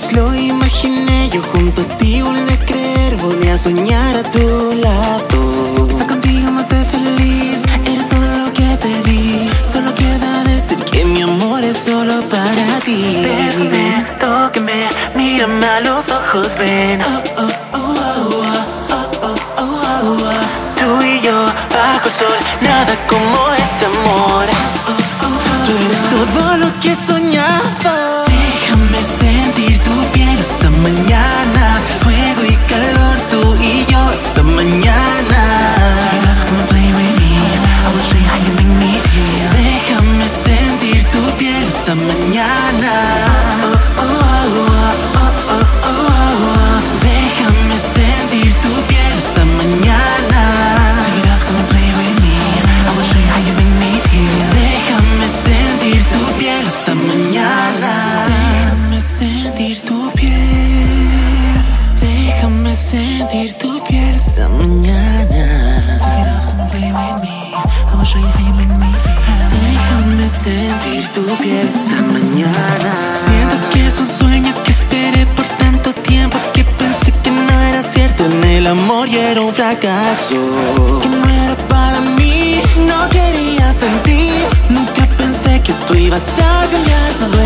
Pues lo imaginé Yo junto a ti volví a creer, volví a soñar a tu lado. Estar contigo me hace feliz, eres solo lo que pedí Solo queda decir que mi amor es solo para ti. Bésame, tóqueme, mírame a los ojos, ven. Oh oh oh, oh, oh, oh, Tú y yo, bajo el sol, nada como este amor. Tú eres todo lo que soñaba Déjame sentir tu piel esta mañana. Siento que es un sueño que esperé por tanto tiempo que pensé que no era cierto. En el amor y era un fracaso. Que no era para mí, no quería sentir. Nunca pensé que tú ibas a cambiar todo